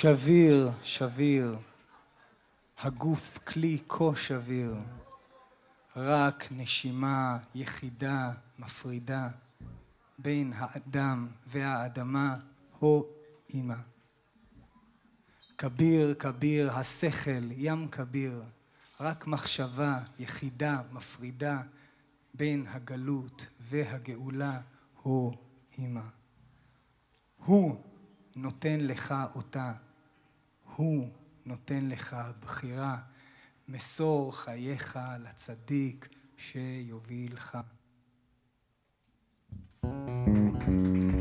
שביר, שביר, הגוף כלי כה שביר, רק נשימה יחידה מפרידה בין האדם והאדמה, הו אמא. כביר, כביר, השכל, ים כביר, רק מחשבה יחידה מפרידה בין הגלות והגאולה, הו אמא. הוא נותן לך אותה, הוא נותן לך בחירה, מסור חייך לצדיק שיובילך. שביר,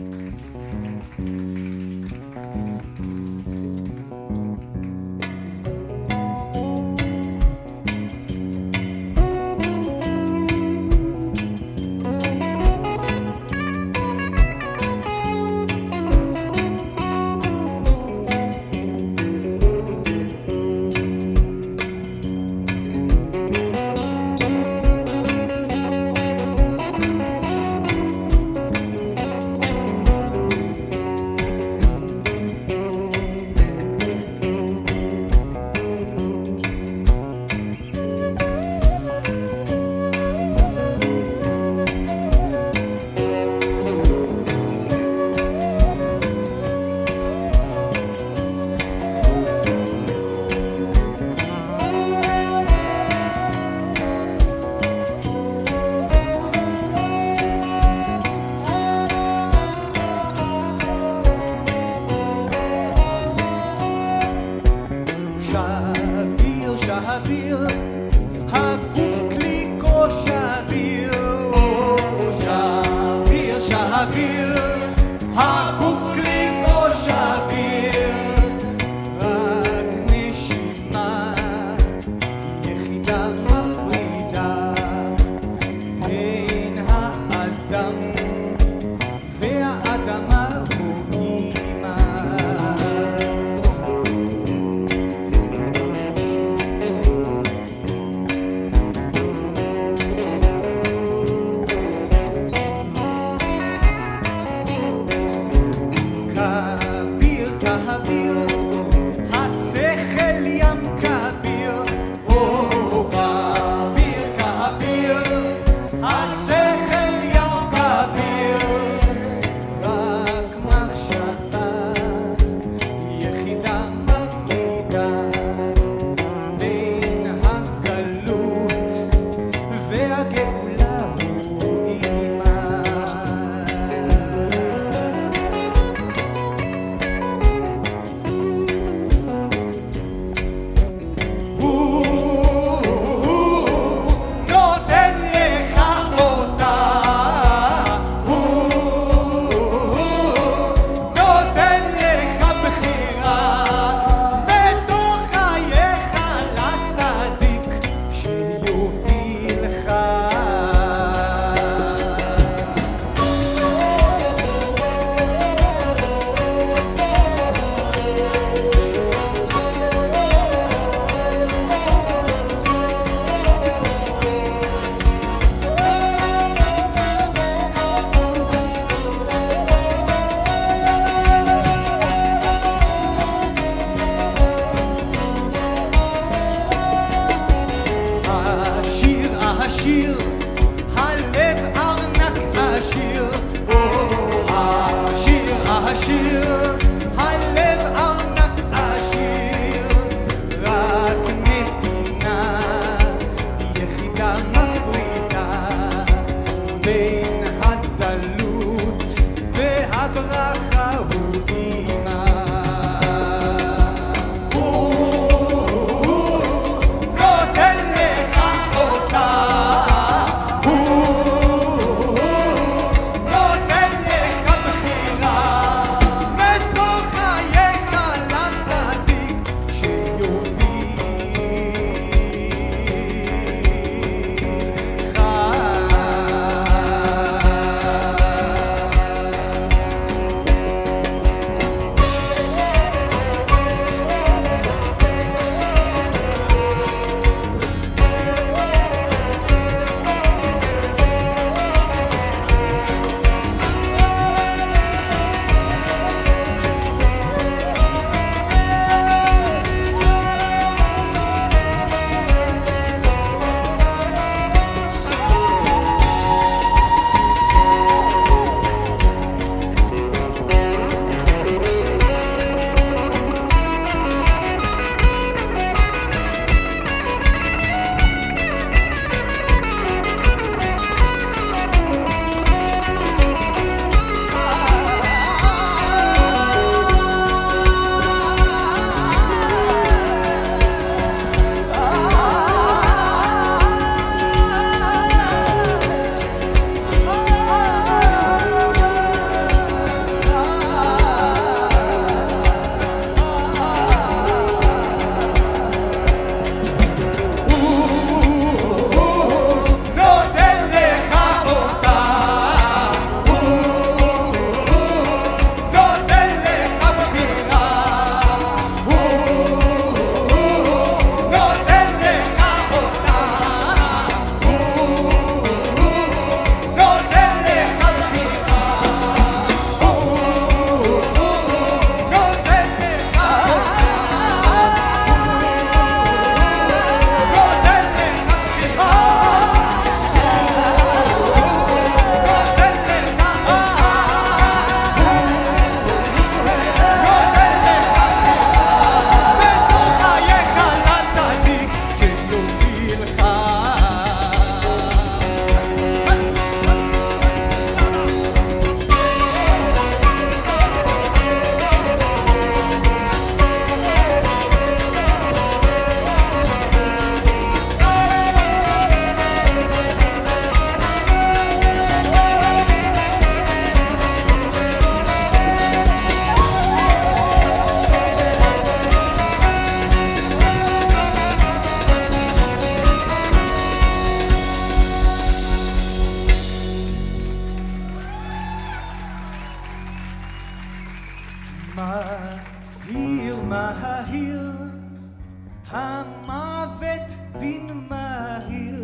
מהיר המוות דין מהיר